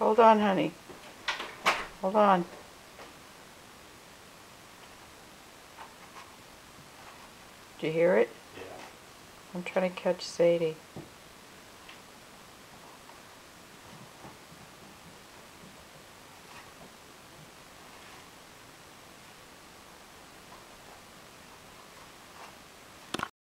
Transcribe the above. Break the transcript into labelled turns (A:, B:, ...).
A: Hold on, honey. Hold on. Do you hear it?
B: Yeah.
A: I'm trying to catch Sadie.